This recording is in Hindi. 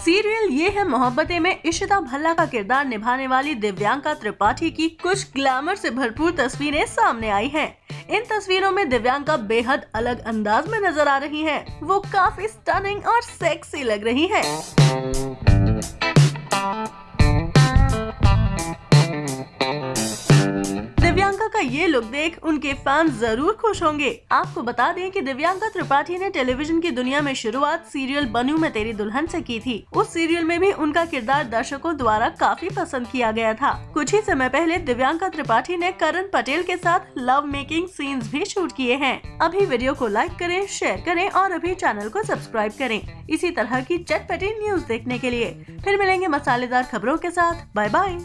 सीरियल ये है मोहब्बतें में इशिता भल्ला का किरदार निभाने वाली दिव्यांका त्रिपाठी की कुछ ग्लैमर से भरपूर तस्वीरें सामने आई हैं। इन तस्वीरों में दिव्यांका बेहद अलग अंदाज में नज़र आ रही हैं। वो काफ़ी स्टनिंग और सेक्सी लग रही हैं। दिव्यांका का ये लुक देख उनके फ़ैन ज़रूर खुश होंगे। आपको बता दें कि दिव्यांका त्रिपाठी ने टेलीविज़न की दुनिया में शुरुआत सीरियल बनू में तेरी दुल्हन से की थी। उस सीरियल में भी उनका किरदार दर्शकों द्वारा काफ़ी पसंद किया गया था। कुछ ही समय पहले दिव्यांका त्रिपाठी ने करण पटेल के साथ लव मेकिंग सीन्स भी शूट किए हैं। अभी वीडियो को लाइक करें शेयर करें और अभी चैनल को सब्सक्राइब करें। इसी तरह की चटपटी न्यूज़ देखने के लिए। फिर मिलेंगे मसालेदार खबरों के साथ। Bye bye